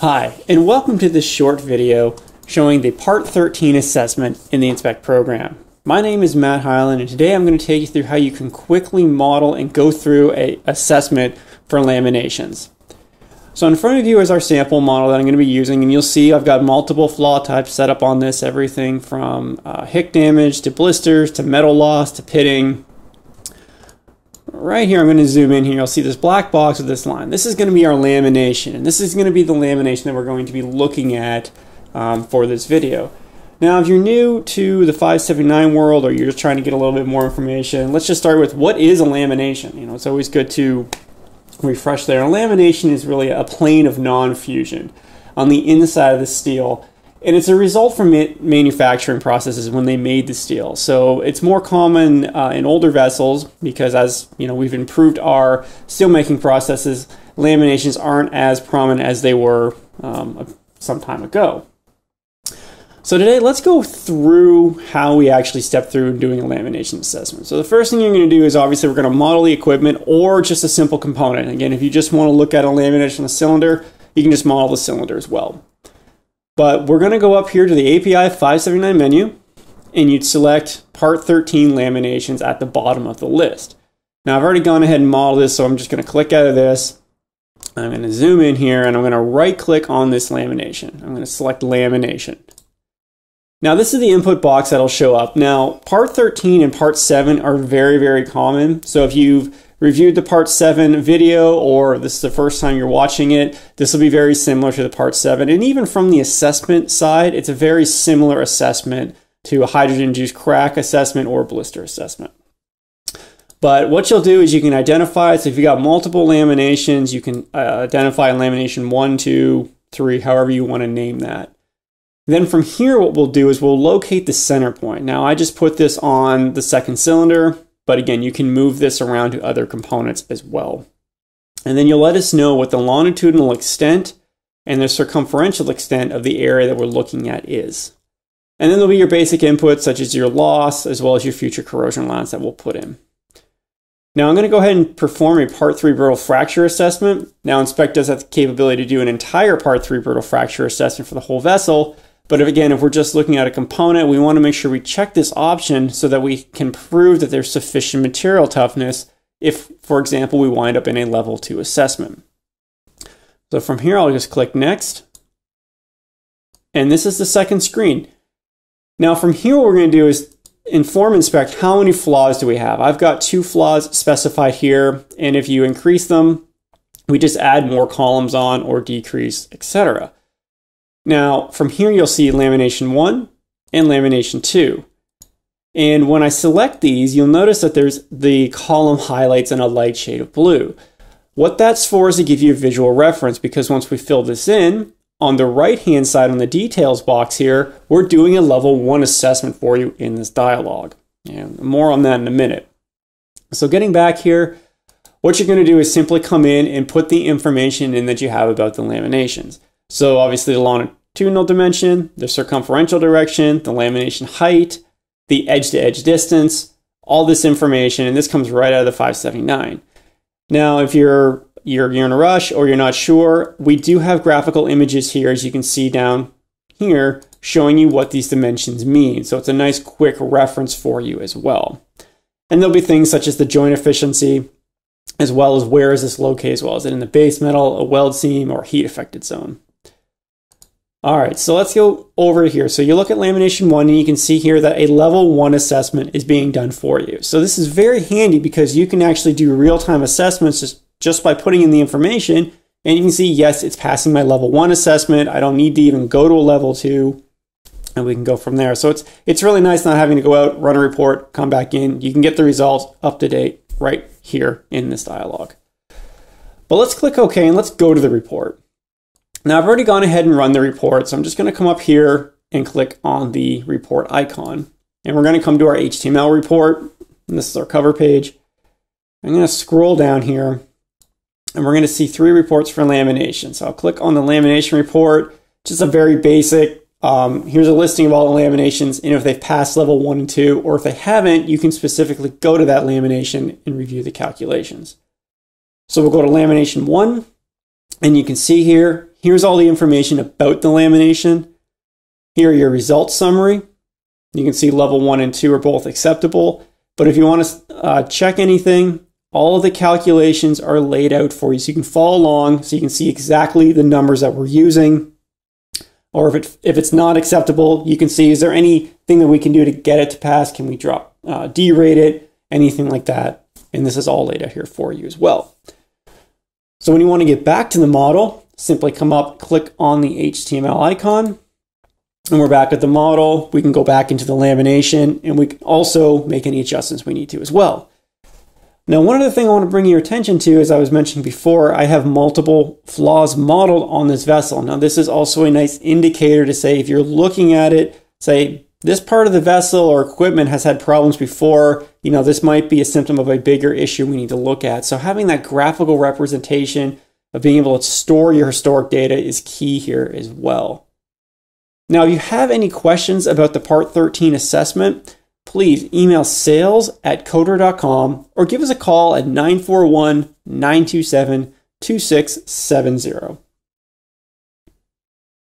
Hi, and welcome to this short video showing the Part 13 assessment in the Inspect program. My name is Matt Hyland, and today I'm going to take you through how you can quickly model and go through a assessment for laminations. So in front of you is our sample model that I'm going to be using, and you'll see I've got multiple flaw types set up on this, everything from uh, HIC damage to blisters to metal loss to pitting. Right here, I'm going to zoom in here. You'll see this black box with this line. This is going to be our lamination, and this is going to be the lamination that we're going to be looking at um, for this video. Now, if you're new to the 579 world or you're just trying to get a little bit more information, let's just start with what is a lamination? You know, it's always good to refresh there. A lamination is really a plane of non-fusion on the inside of the steel. And it's a result from manufacturing processes when they made the steel. So it's more common uh, in older vessels because as you know we've improved our steelmaking processes, laminations aren't as prominent as they were um, some time ago. So today, let's go through how we actually step through doing a lamination assessment. So the first thing you're going to do is obviously we're going to model the equipment or just a simple component. Again, if you just want to look at a lamination of a cylinder, you can just model the cylinder as well. But we're going to go up here to the API 579 menu, and you'd select Part 13 laminations at the bottom of the list. Now I've already gone ahead and modeled this, so I'm just going to click out of this. I'm going to zoom in here, and I'm going to right click on this lamination. I'm going to select lamination. Now this is the input box that'll show up. Now part 13 and part 7 are very, very common. So if you've reviewed the part 7 video or this is the first time you're watching it, this will be very similar to the part 7. And even from the assessment side, it's a very similar assessment to a hydrogen-induced crack assessment or blister assessment. But what you'll do is you can identify, so if you got multiple laminations, you can uh, identify lamination 1, 2, 3, however you want to name that. Then from here, what we'll do is we'll locate the center point. Now I just put this on the second cylinder, but again, you can move this around to other components as well. And then you'll let us know what the longitudinal extent and the circumferential extent of the area that we're looking at is. And then there'll be your basic inputs such as your loss as well as your future corrosion allowance that we'll put in. Now I'm going to go ahead and perform a part 3 brittle fracture assessment. Now Inspect does have the capability to do an entire part 3 brittle fracture assessment for the whole vessel, but if, again, if we're just looking at a component, we want to make sure we check this option so that we can prove that there's sufficient material toughness if, for example, we wind up in a level 2 assessment. So from here, I'll just click Next. And this is the second screen. Now from here, what we're going to do is inform inspect how many flaws do we have. I've got two flaws specified here, and if you increase them, we just add more columns on or decrease, etc. Now, from here, you'll see lamination 1 and lamination 2. And when I select these, you'll notice that there's the column highlights in a light shade of blue. What that's for is to give you a visual reference because once we fill this in, on the right hand side on the details box here, we're doing a level 1 assessment for you in this dialog. And more on that in a minute. So getting back here, what you're going to do is simply come in and put the information in that you have about the laminations. So obviously the longitudinal dimension, the circumferential direction, the lamination height, the edge-to-edge -edge distance, all this information, and this comes right out of the 579. Now, if you're, you're, you're in a rush or you're not sure, we do have graphical images here, as you can see down here, showing you what these dimensions mean. So it's a nice quick reference for you as well. And there'll be things such as the joint efficiency, as well as where is this located as well. Is it in the base metal, a weld seam, or heat affected zone? All right, so let's go over here. So you look at lamination one and you can see here that a level one assessment is being done for you. So this is very handy because you can actually do real-time assessments just, just by putting in the information and you can see, yes, it's passing my level one assessment. I don't need to even go to a level two and we can go from there. So it's, it's really nice not having to go out, run a report, come back in. You can get the results up to date right here in this dialog. But let's click OK and let's go to the report. Now I've already gone ahead and run the report, so I'm just going to come up here and click on the report icon. And we're going to come to our HTML report. And this is our cover page. I'm going to scroll down here and we're going to see three reports for lamination. So I'll click on the lamination report, just a very basic. Um, here's a listing of all the laminations and if they've passed level one and two, or if they haven't, you can specifically go to that lamination and review the calculations. So we'll go to lamination one, And you can see here, here's all the information about the lamination. Here are your results summary. You can see level one and two are both acceptable. But if you want to uh, check anything, all of the calculations are laid out for you. So you can follow along so you can see exactly the numbers that we're using. Or if, it, if it's not acceptable, you can see, is there anything that we can do to get it to pass? Can we drop, uh, derate it? Anything like that. And this is all laid out here for you as well. So when you want to get back to the model, simply come up, click on the HTML icon, and we're back at the model. We can go back into the lamination and we can also make any adjustments we need to as well. Now, one other thing I want to bring your attention to, as I was mentioning before, I have multiple flaws modeled on this vessel. Now, this is also a nice indicator to say if you're looking at it, say this part of the vessel or equipment has had problems before, you know, this might be a symptom of a bigger issue we need to look at. So having that graphical representation of being able to store your historic data is key here as well. Now, if you have any questions about the Part 13 assessment, please email sales at codeware.com or give us a call at 941 927 2670.